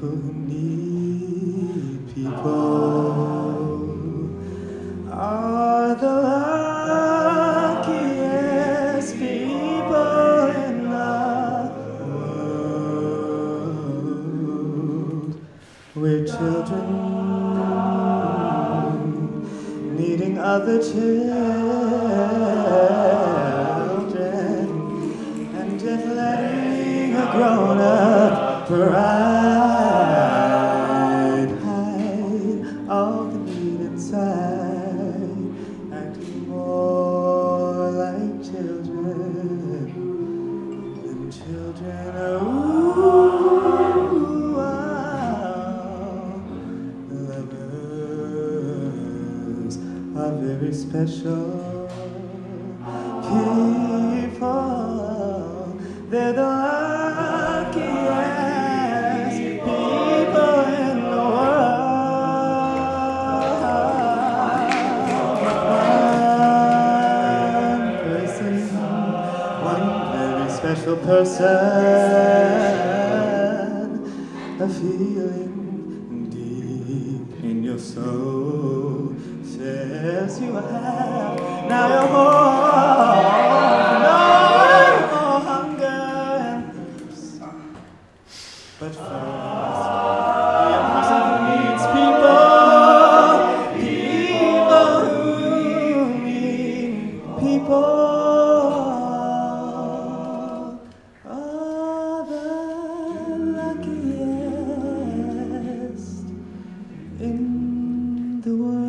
people need people are the luckiest people in the world. We're children needing other children and just letting a grown up cry. Very special people. They're the special person, a feeling deep in your soul says you have now you're more, no more hunger and thirst. But needs people, people who need people. in the world.